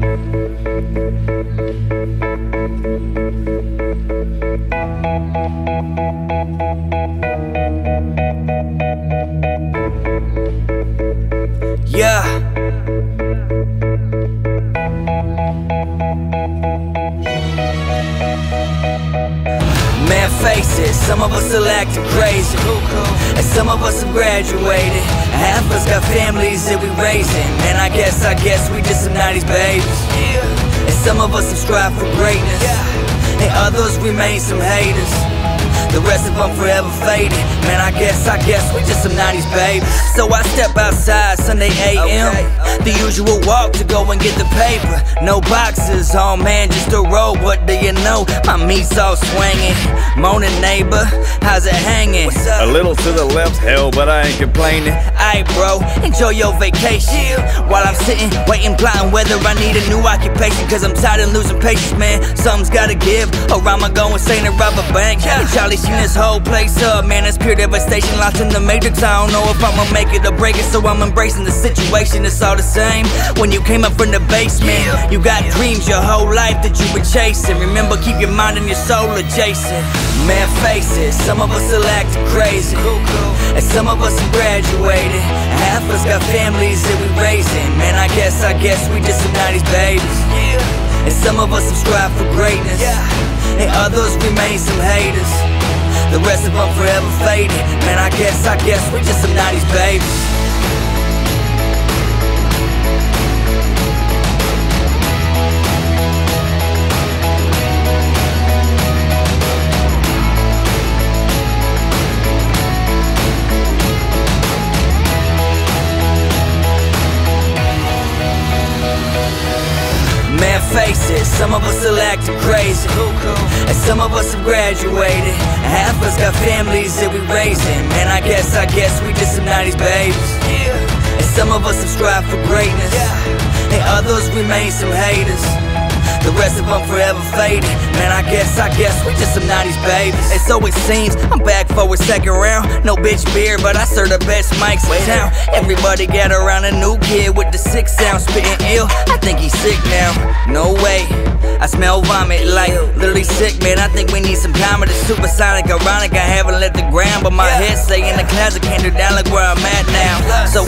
Thank you. Some of us are acting crazy. And some of us have graduated. Half of us got families that we raising. and I guess, I guess we just some 90s babies. And some of us have strived for greatness. And others remain some haters. The rest of them forever faded. Man, I guess, I guess we just some 90s babies. So I step outside Sunday AM. The usual walk to go and get the paper. No boxes, oh man, just a roll. What do you know? My meat's all swinging. Moaning neighbor, how's it hanging? A little to the left, hell, but I ain't complaining. Aight, bro, enjoy your vacation. While I'm sitting, waiting, plotting whether I need a new occupation. Cause I'm tired of losing patience, man. Something's gotta give, or I'ma go insane and rob a bank. And Charlie seen this whole place up, man. It's pure devastation. Lost in the matrix. I don't know if I'ma make it or break it, so I'm embracing the situation. It's all the same. When you came up from the basement, you got dreams your whole life that you were chasing. Remember, keep your mind and your soul adjacent. Man, face it, some of us are acting crazy. And some of us have graduated. Half of us got families that we raising. Man, I guess, I guess we just some 90s babies. And some of us strived for greatness. And others remain some haters. The rest of them forever faded. Man, I guess, I guess we just some 90s babies. Face it, some of us are acting crazy. And some of us have graduated. Half of us got families that we raising. And I guess, I guess we just some 90s babies. And some of us have strived for greatness. And others remain some haters. The rest of them forever faded. Man, I guess, I guess we just some 90s babies. And so it seems I'm back for a second round. No bitch beer, but I serve the best mics in town. Everybody got around a new kid with the six sound spitting ill. I think he's sick now. No way. I smell vomit like literally sick, man. I think we need some comedy. Supersonic, ironic. I haven't left the ground, but my head stay in the closet. Can't do down like where I'm at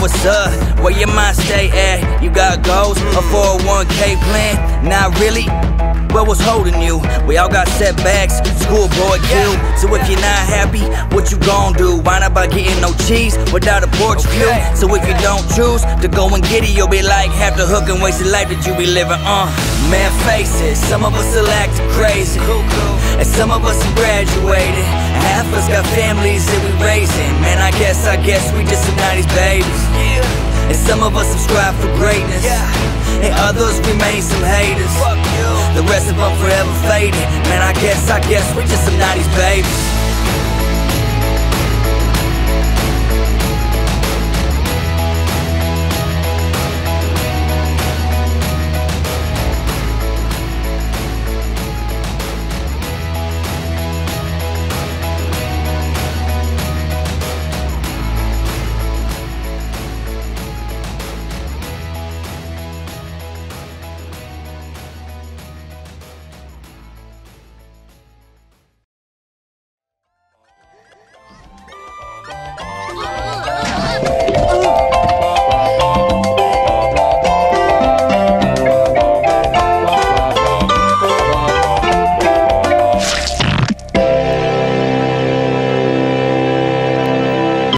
what's up? Where your mind stay at? You got goals? A 401k plan? Not really. What was holding you? We all got setbacks, schoolboy killed. So if you're not happy, what you gon' do? Why not by getting no cheese without a porch view? So if you don't choose to go and get it, you'll be like half the hook and wasted life that you be living on. Man, face it, some of us are acting crazy. And some of us have graduated. Half of us got families that we raising. Man, I guess, I guess we just some 90s babies. And some of us subscribe for greatness. yeah. And others remain some haters. The rest of them forever faded. Man, I guess, I guess we just some 90s babies.